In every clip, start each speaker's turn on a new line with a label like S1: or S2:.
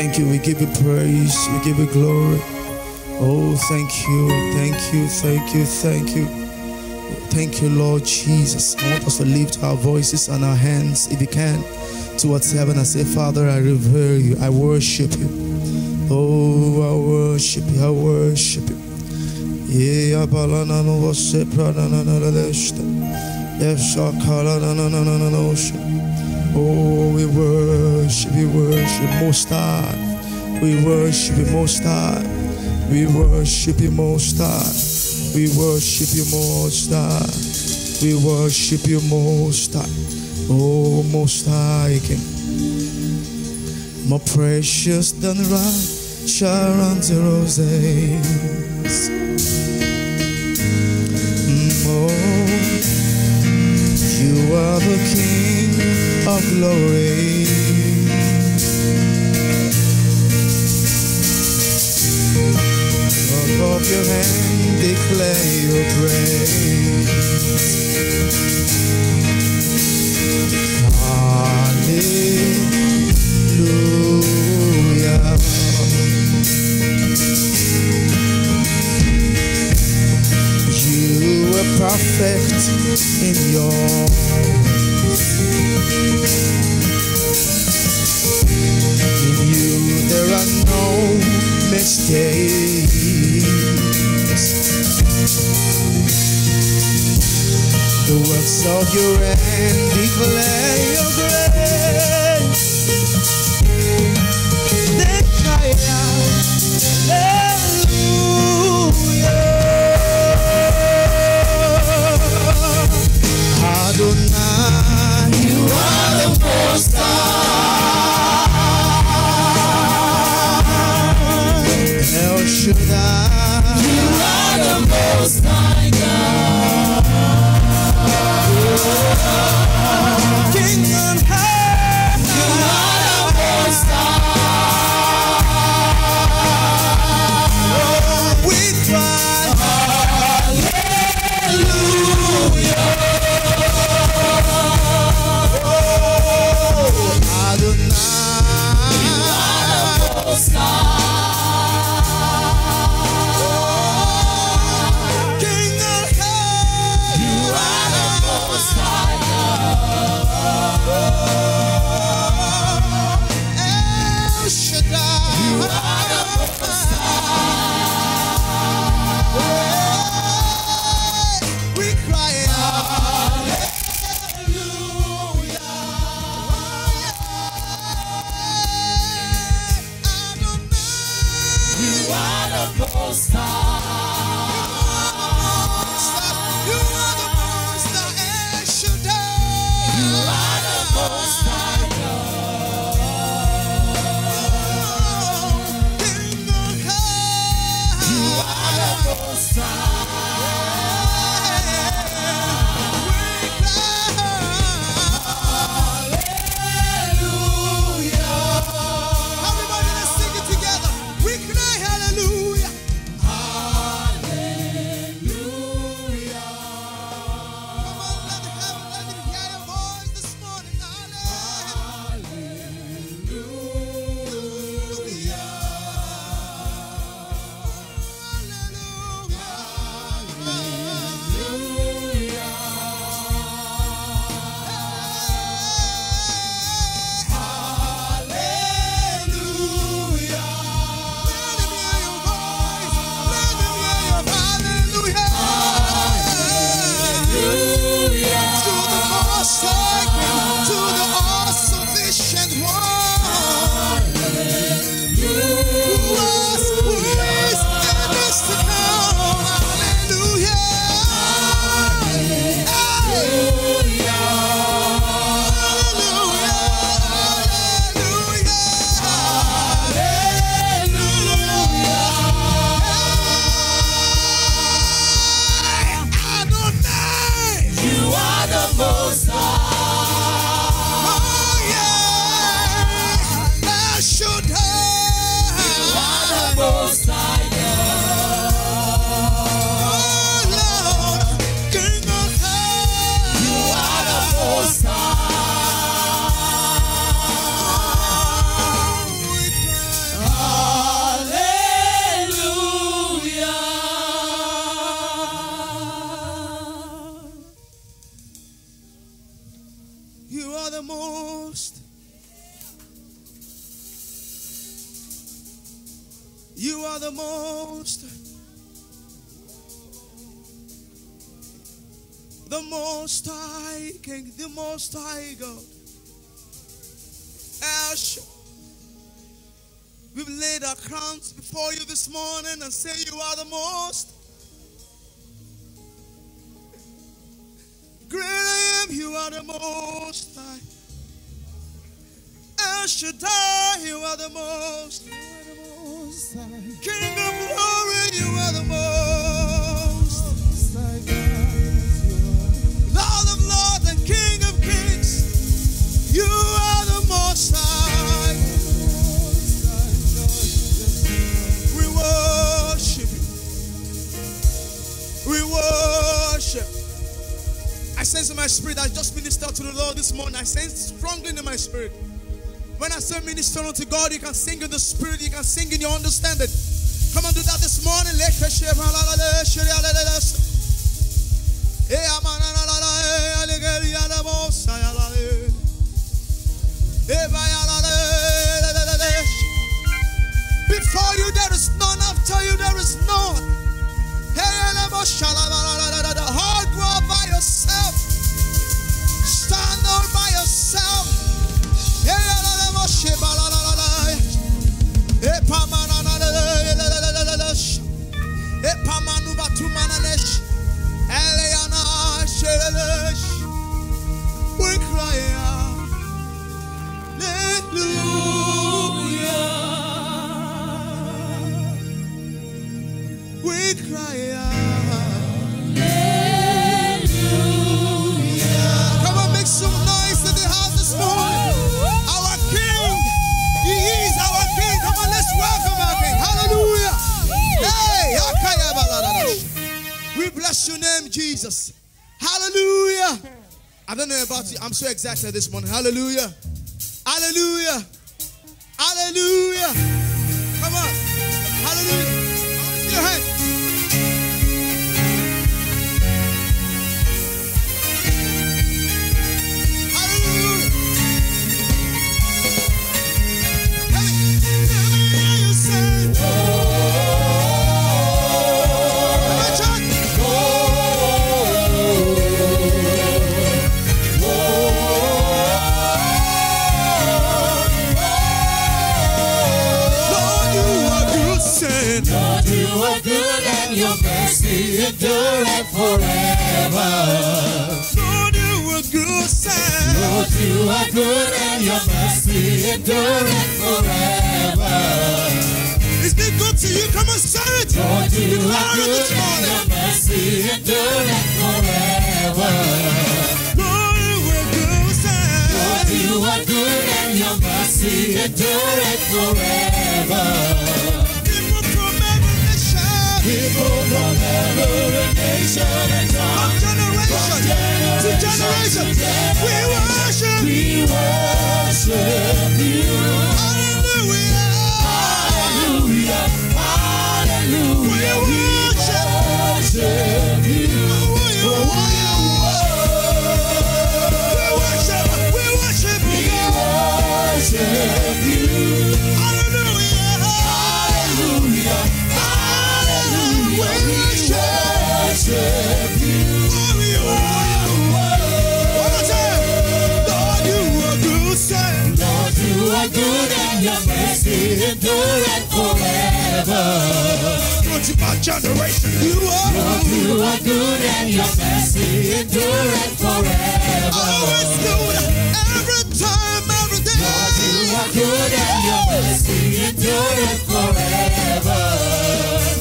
S1: Thank you. We give you praise. We give you glory. Oh, thank you. Thank you. Thank you. Thank you. Thank you, Lord Jesus. I want us to lift our voices and our hands, if you can, towards heaven and say, Father, I revere you. I worship you. Oh, I worship you. I worship you. Yeah, balana no Oh, we worship, we worship Most High. We worship you, Most High. We worship you, Most High. We worship you, Most High. We worship you, Most High. Oh, Most High King. More precious than Sharon's roses. Mm, Oh, you are the King of glory. Above your hand, declare your praise. Hallelujah. Perfect in your In you there are no mistakes. The works of your hand declare your grace. The are You are the most. The most high king, the most high God. Ash. We've laid our crowns before you this morning and say you are the most. Great I am, you are the most high. El Shaddai, you are the most. You are the most high. I sense in my spirit, I just ministered to the Lord this morning. I sense strongly in my spirit. When I say minister unto God, you can sing in the spirit, you can sing in your understanding. Come on, do that this morning. Before you there is bless your name, Jesus. Hallelujah. I don't know about you. I'm so excited this morning. Hallelujah. Hallelujah. Hallelujah. Come on. Hallelujah. Your hand. Good
S2: and your mercy endureth forever.
S1: It's been good to you. Come on, say it.
S2: Lord, you are good
S1: this
S2: and your mercy endureth forever.
S1: Lord, you are good.
S2: Lord, you are good and your mercy endureth forever.
S1: People from every nation,
S2: People from every nation and
S1: from
S2: tongue,
S1: generation to generation, we worship.
S2: We mercy endureth forever.
S1: Go to my generation. You are.
S2: Lord, you are good and your mercy endureth forever.
S1: Oh, Always good. Every time, every day.
S2: Lord, you are good and your mercy endureth forever.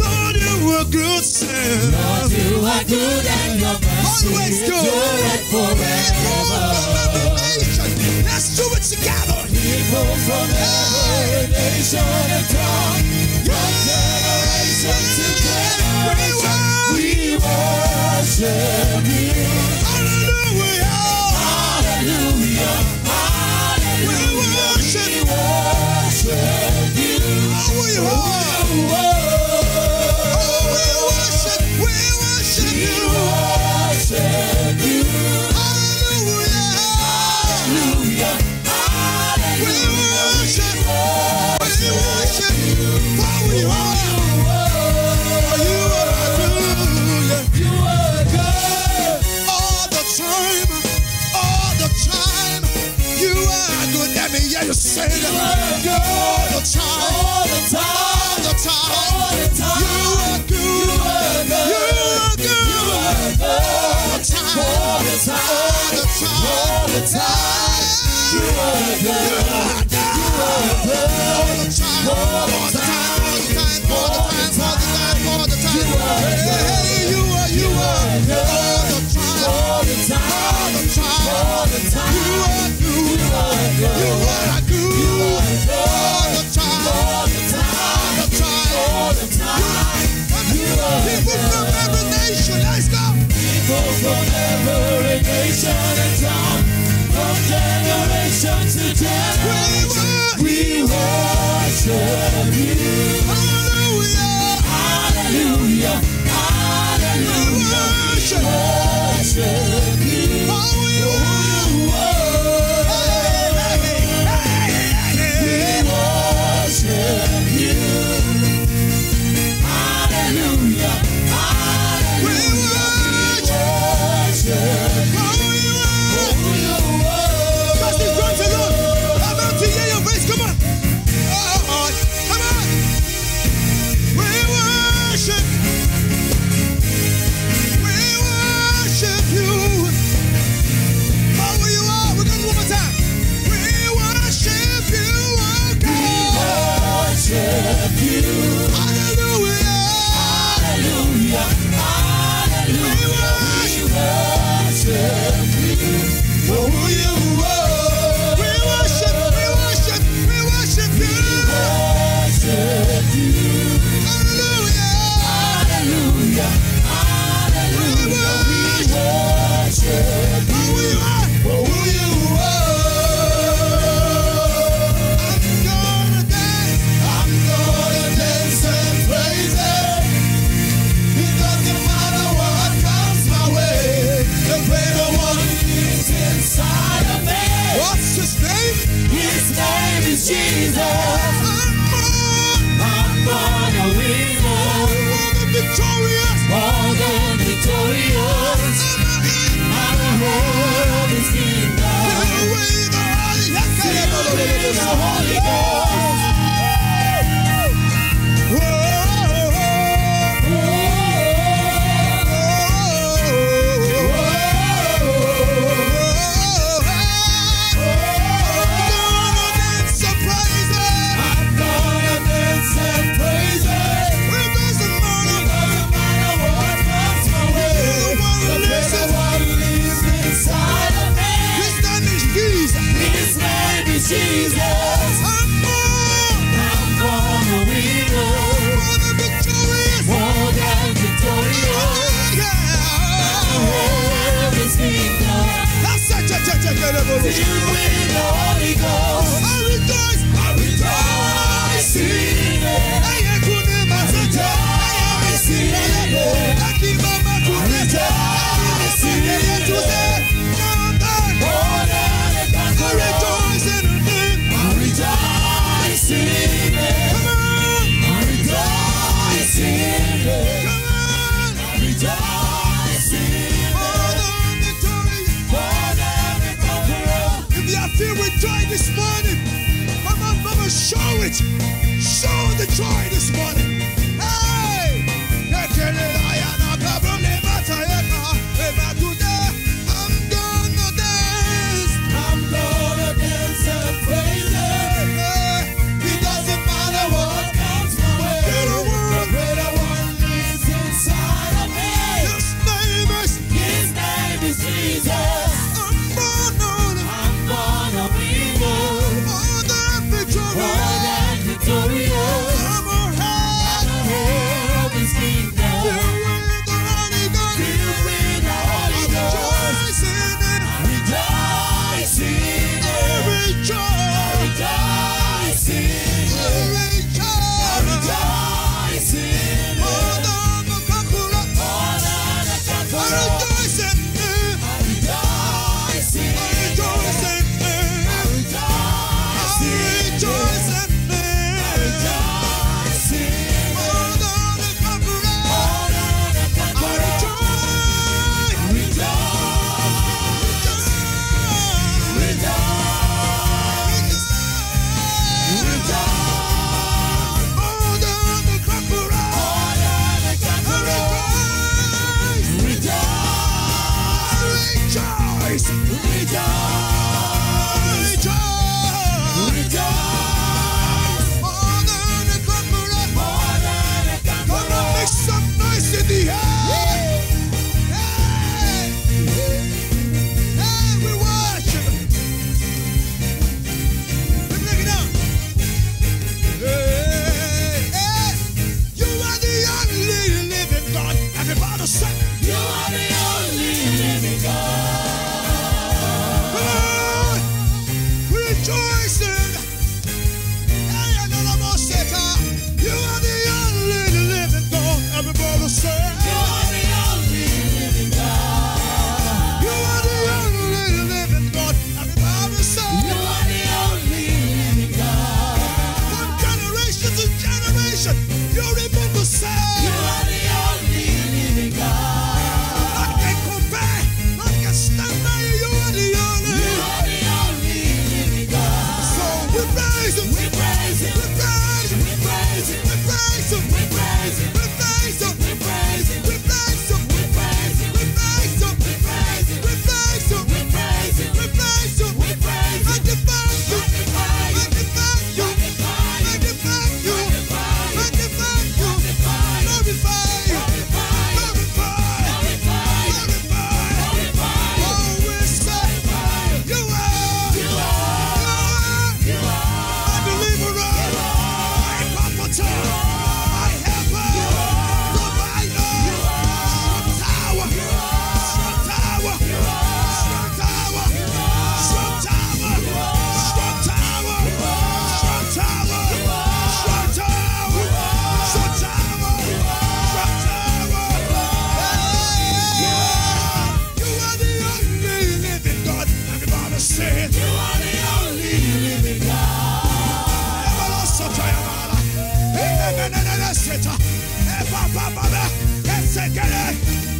S1: Lord, you are good, said.
S2: Lord, you are good and your mercy
S1: Always good.
S2: endureth forever.
S1: Let's do it together.
S2: People from every nation and tongue, from generation to generation, we worship you.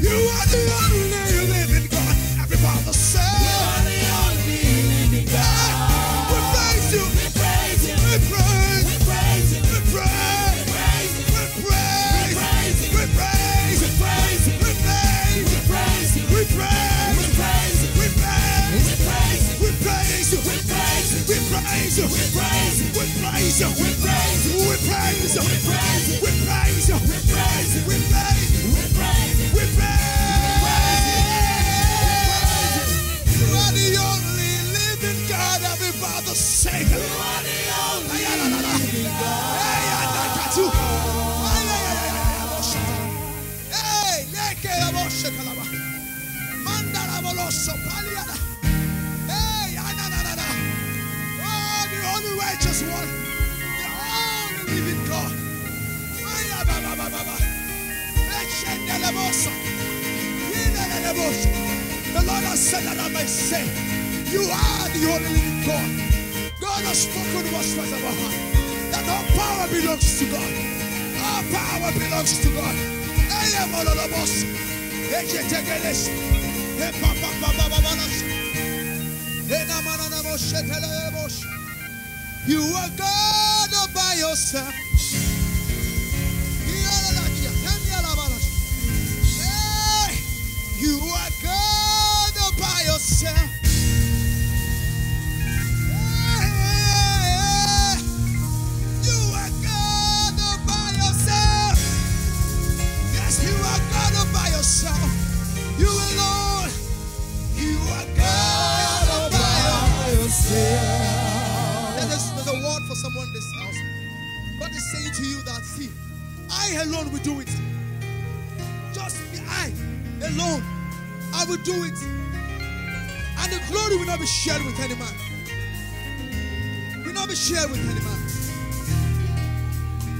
S2: You
S1: are the one.
S2: The
S1: Lord has said that I may say, You are the only living God. God has spoken what's right of our heart. That all power belongs to God. All power belongs to God. I am all of us. You are God all by yourself. for someone this house. God is saying to you that, see, I alone will do it. Just I alone, I will do it. And the glory will not be shared with any man. Will not be shared with any man.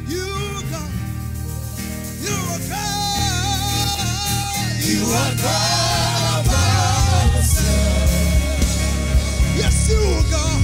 S1: You God, you are God, you are God.
S2: Yes, you are God.